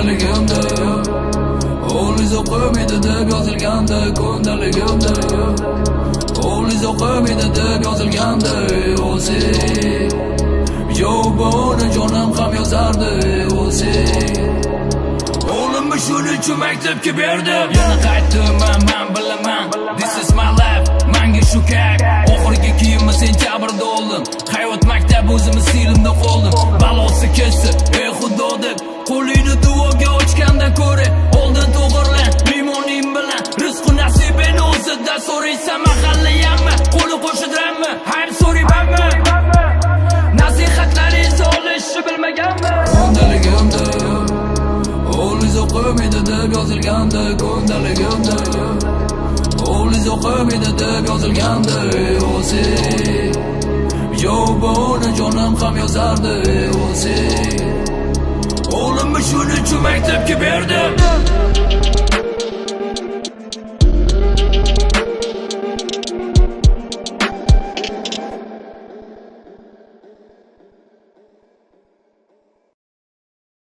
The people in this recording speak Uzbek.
ko'ndaligimda o'g'liz o'qimaydi deb yozilgandi ko'ndaligimda o'g'liz o'qimaydi deb yozilgandi o'zi. Yo'q buni jonim ham yozardi o'zi. O'g'limni shuning uchun maktabga berdim. Yana qaytdim man bilaman. This is my life Manga shu kerak Oxirgi kiyimni sentyabrda oldim. Hayot maktab o'zimiz stilimda qoldim. Balosi kelsa so'raysan mahalliyammi qo'li qo'shidranmi ham so'raymanmi nasihatlaringizni olishni bilmaganmi kundaligimda o'g'lingiz o'qimaydi deb yozilgandi kundaligimda o'g'lingiz o'qimaydi deb yozilgandi o'zi. Yov jonim ham yozardi o'zi. O'g'limni shuning uchun maktabga berdi.